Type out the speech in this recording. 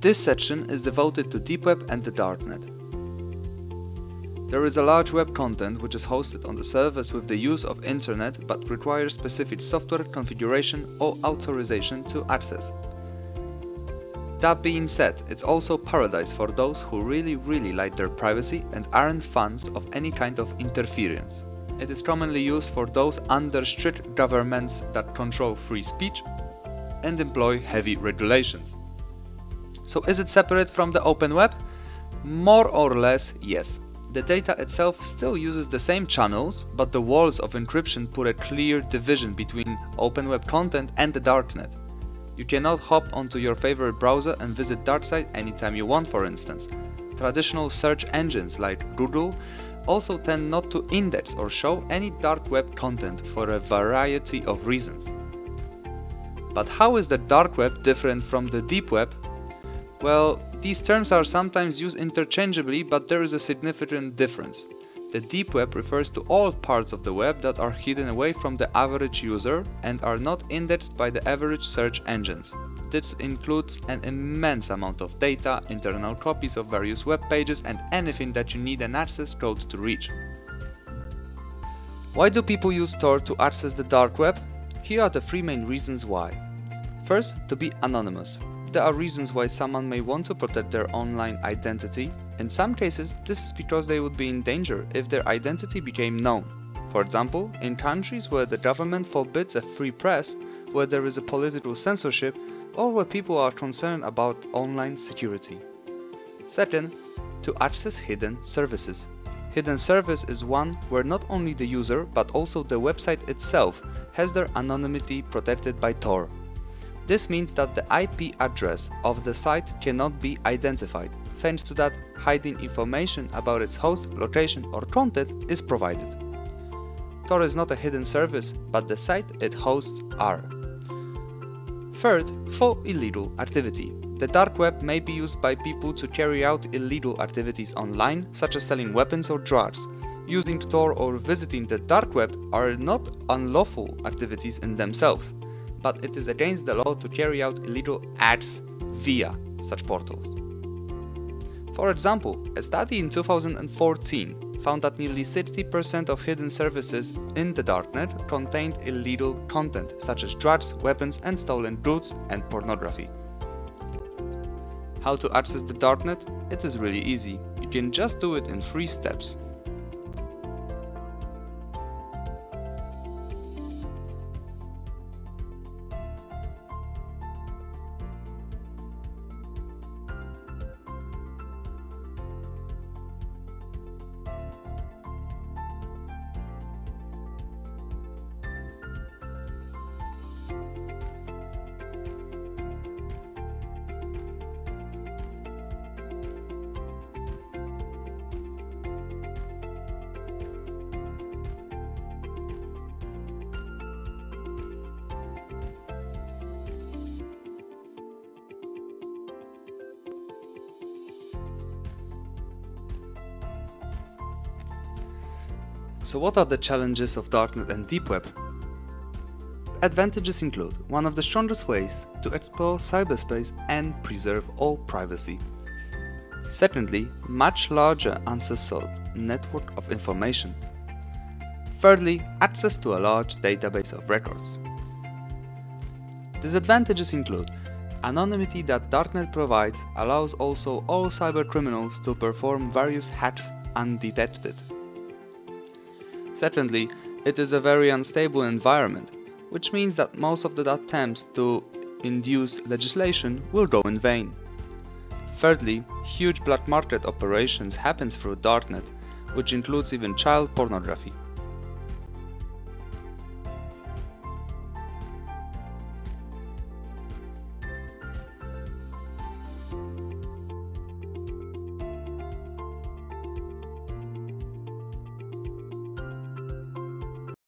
This section is devoted to deep web and the darknet. There is a large web content which is hosted on the servers with the use of internet but requires specific software configuration or authorization to access. That being said, it's also paradise for those who really really like their privacy and aren't fans of any kind of interference. It is commonly used for those under strict governments that control free speech and employ heavy regulations. So is it separate from the open web? More or less, yes. The data itself still uses the same channels, but the walls of encryption put a clear division between open web content and the darknet. You cannot hop onto your favorite browser and visit DarkSide anytime you want for instance. Traditional search engines like Google also tend not to index or show any dark web content for a variety of reasons. But how is the dark web different from the deep web? Well, these terms are sometimes used interchangeably, but there is a significant difference. The deep web refers to all parts of the web that are hidden away from the average user and are not indexed by the average search engines. This includes an immense amount of data, internal copies of various web pages and anything that you need an access code to reach. Why do people use Tor to access the dark web? Here are the three main reasons why. First, to be anonymous. There are reasons why someone may want to protect their online identity. In some cases, this is because they would be in danger if their identity became known. For example, in countries where the government forbids a free press, where there is a political censorship, or where people are concerned about online security. Second, to access hidden services. Hidden service is one where not only the user but also the website itself has their anonymity protected by Tor. This means that the IP address of the site cannot be identified. Thanks to that, hiding information about its host, location or content is provided. Tor is not a hidden service, but the site it hosts are. Third, for illegal activity. The dark web may be used by people to carry out illegal activities online, such as selling weapons or drugs. Using Tor or visiting the dark web are not unlawful activities in themselves but it is against the law to carry out illegal acts via such portals. For example, a study in 2014 found that nearly 60% of hidden services in the darknet contained illegal content such as drugs, weapons and stolen goods and pornography. How to access the darknet? It is really easy. You can just do it in three steps. So what are the challenges of darknet and deep web? Advantages include one of the strongest ways to explore cyberspace and preserve all privacy. Secondly, much larger uncensored network of information. Thirdly, access to a large database of records. Disadvantages include anonymity that Darknet provides allows also all cybercriminals to perform various hacks undetected. Secondly, it is a very unstable environment, which means that most of the attempts to induce legislation will go in vain. Thirdly, huge black market operations happens through darknet, which includes even child pornography.